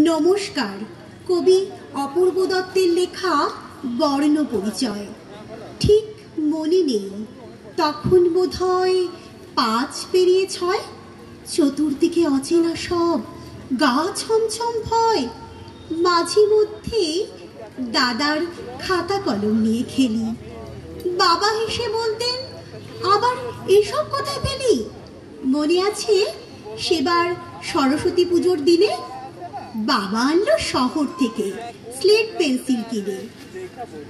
নমস্কার। কবি অপূর্ব দত্তের লেখা বর্ণ পরিচয়। ঠিক মনে নেই। তখন বোধ হয় পাঁচ পেরিয়ে ছয়? চতুর্দিকে অচেনা সব গা ছমছম ভয়। মাঝে মধ্যে দাদার খাতা কলম নিয়ে খেলি। বাবা হেসে বলতেন, আবার এসব কোথায় পেলি? মনে আছে সেবার সরস্বতী পুজোর দিনে বাবা আনলো শহর থেকে স্লেট পেন্সিল কিনে।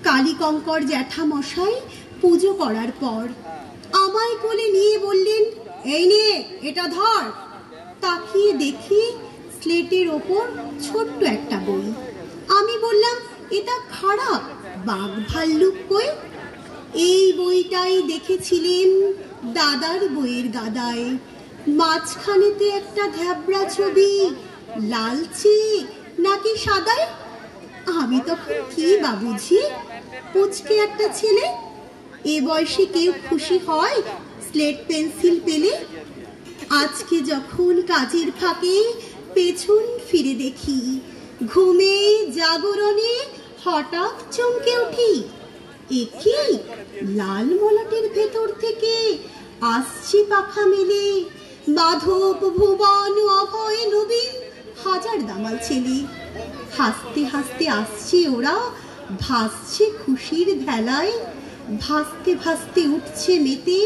কালীকঙ্কর জ্যাঠা মশাই পুজো করার পর আমায় কোলে নিয়ে বললেন, এই নে, এটা ধর। তাকিয়ে দেখি স্লেটের ওপর ছোট্ট একটা বই। আমি বললাম, এটা খারাপ, বাঘ ভাল্লুক বই। এই বইটাই দেখেছিলেন দাদার বইয়ের গাদায়। মাঝখানেতে একটা ঘ্যাবড়া ছবি লালচে, নাকি সাদায়? আমি তখন কি বা বুঝি? পুচকে একটা ছেলে? এ বয়সে কেউ খুশি হয় স্লেট পেন্সিল পেলে? আজকে যখন কাজের ফাঁকে পেছন ফিরে দেখি, ঘুমে, জাগরণে হঠাৎ চমকে উঠি। একি লাল মলাটের ভেতর থেকে আসছে পাখা মেলে। মাধব, ভুবন, অভয়, নবীন দামাল ছেলে। হাসতে হাসতে আসছে ওরা, ভাসছে খুশির ভেলায়। ভাসতে ভাসতে উঠছে মেতে,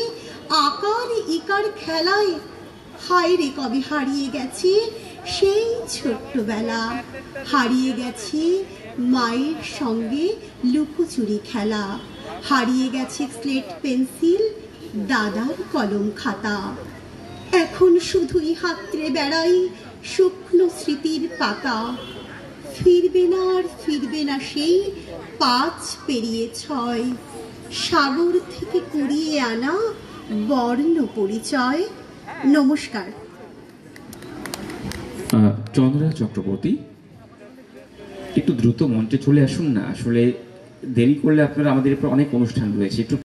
আকার ইকার খেলায়। হায় রে কবে হারিয়ে গেছে সেই ছোট্টবেলা। হারিয়ে গেছে মায়ের সঙ্গে লুকোচুরি খেলা। হারিয়ে গেছে স্লেট পেন্সিল, দাদার কলম খাতা। এখন শুধুই হাতড়ে বেড়াই শুকনো স্মৃতির পাতা। ফিরবে না আর ফিরবে না সেই পাঁচ পেরিয়ে ছয়। সাগর থেকে কুড়িয়ে আনা বর্ণ পরিচয়। নমস্কার। চন্দ্রা চক্রবর্তী, একটু দ্রুত মঞ্চে চলে আসুন না? আসলে দেরি করলে আপনারা আমাদের এরপর অনেক অনুষ্ঠান রয়েছে। একটু